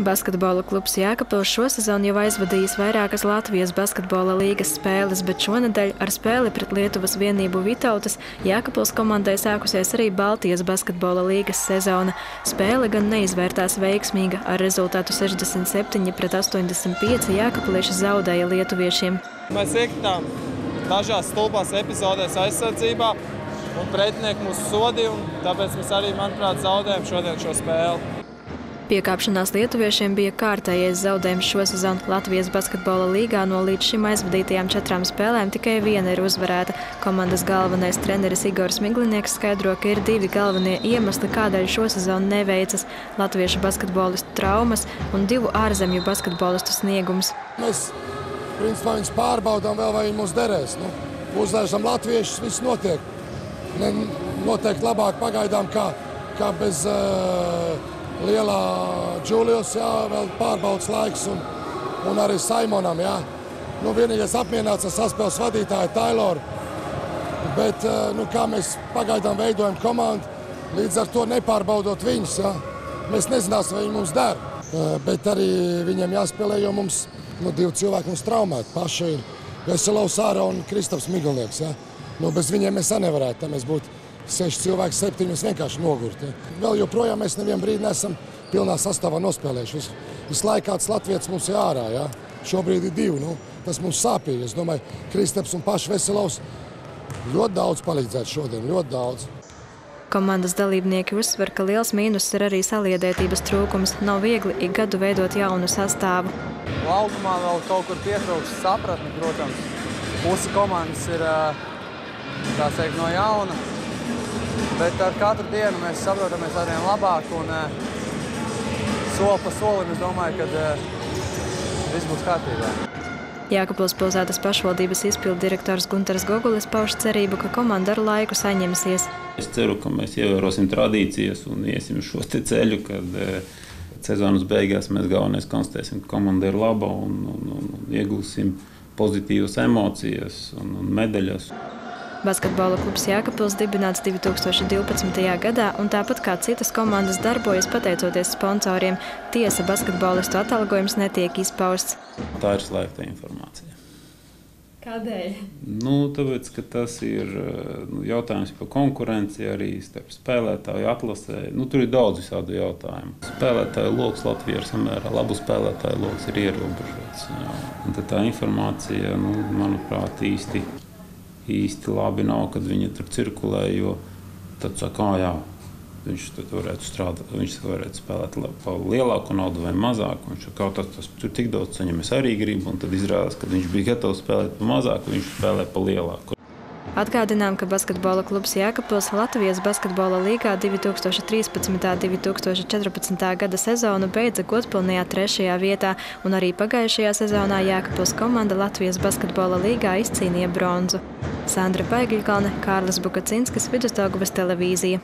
Basketbola klubs Jēkabils šosezon jau aizvadījis vairākas Latvijas basketbola līgas spēles, bet šonadēļ ar spēli pret Lietuvas vienību Vitautas Jēkabils komandai sākusies arī Baltijas basketbola līgas sezona. Spēle gan neizvērtās veiksmīga, ar rezultātu 67 pret 85 Jēkabilieši zaudēja lietuviešiem. Mēs iekritām dažās stulbās epizodēs aizsardzībā, un pretinieki mūs sodīja, un tāpēc mēs arī, manuprāt, zaudējam šodien šo spēli. Piekāpšanās lietuviešiem bija kārtējais zaudējums šosezon. Latvijas basketbola līgā no līdz šim aizvadītajām četrām spēlēm tikai viena ir uzvarēta. Komandas galvenais treneris Igors Miglinieks skaidro, ka ir divi galvenie iemesli, kādēļ šosezon neveicas - latviešu basketbolistu traumas un divu ārzemju basketbolistu sniegums. Mēs principā viņus pārbaudām vēl, vai viņi mums derēs. Nu, uzlēžam latviešus, viss notiek. Ne, noteikti labāk pagaidām kā, kā bez uh, lielā Džulijos, jā, vēl pārbaudas laiks un, un arī Saimonam, jā. Nu, vienīgais apmierināts ar saspēles vadītāju Tailoru, bet, nu, kā mēs pagaidām veidojam komandu, līdz ar to nepārbaudot viņus, jā. Mēs nezināsim, vai viņi mums der, bet arī viņiem jāspēlē, jo mums, nu, divi cilvēki mums traumēti. Paši ir Veselovs Āra un Kristaps Migalnieks, jā. Nu, bez viņiem mēs nevarētu, tā mēs būtu seši cilvēki, septiņus vienkārši nogurt. Ja. Vēl joprojām mēs nevienu brīdi neesam pilnā sastāvā nospēlējuši. Visu, visu laiku kāds latviets mums ir ārā. Ja. Šobrīd ir divi. Nu, tas mums sāpīgi. Es domāju, Kristaps un paši Veselovs ļoti daudz palīdzētu šodien, ļoti daudz. Komandas dalībnieki uzsver, ka liels mīnus ir arī saliedētības trūkums. Nav viegli ik gadu veidot jaunu sastāvu. Laukumā vēl kaut kur pietrūkst sapratni, protams. Pusi komandas ir teikt, no jauna. Bet ar katru dienu mēs saprotamies ar vien labāk un uh, soli pa solim es domāju, ka uh, viss būs kārtībā. Jākapils pilsētas pašvaldības izpildu direktors Gunteris Gogulis pauž cerību, ka komanda ar laiku saņemsies. Es ceru, ka mēs ievērosim tradīcijas un iesim šo te ceļu, kad uh, sezonas beigās mēs galvenais konstatēsim, ka komanda ir laba un, un, un iegūsim pozitīvas emocijas un, un medaļas. Basketbola klubs Jēkabils dibināts 2012. gadā, un tāpat kā citas komandas darbojas pateicoties sponsoriem, tiesa basketbolistu atalgojums netiek izpausts. Tā ir slēgta informācija. Kādēļ? Nu, tāpēc, tas ir nu, jautājums par konkurenci arī starp spēlētāju atlasē. Nu, tur ir daudz visādu jautājumu. Spēlētāju lokus Latvijā ir samērā labu spēlētāju lokus ir ierobežots. Tā informācija, nu, manuprāt, īsti īsti labi nav, kad viņi tur cirkulē. Jo tad saka, ah, jā, viņš varētu strādāt, viņš varētu spēlēt par lielāku naudu vai mazāku. Viņš kaut kas tas tur tik daudz saņem, es arī gribu. Un tad izrādās, ka viņš bija gatavs spēlēt par mazāku, viņš spēlē par lielāku. Atgādinām, ka basketbola klubs Jēkabils Latvijas basketbola līgā 2013. un 2014. gada sezonu beidza godpilnajā trešajā vietā, un arī pagājušajā sezonā Jēkabils komanda Latvijas basketbola līgā izcīnīja bronzu. Sandra Paigļkalne, Kārlis Bukacinskis, Vidusdaugavas televīzija.